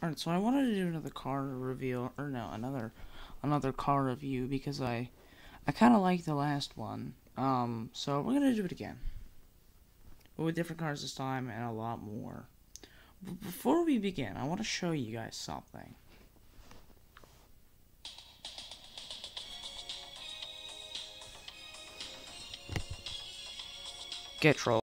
Alright, so I wanted to do another car reveal, or no, another, another car review, because I, I kind of like the last one, um, so we're gonna do it again. But with different cars this time, and a lot more. But before we begin, I want to show you guys something. Get troll.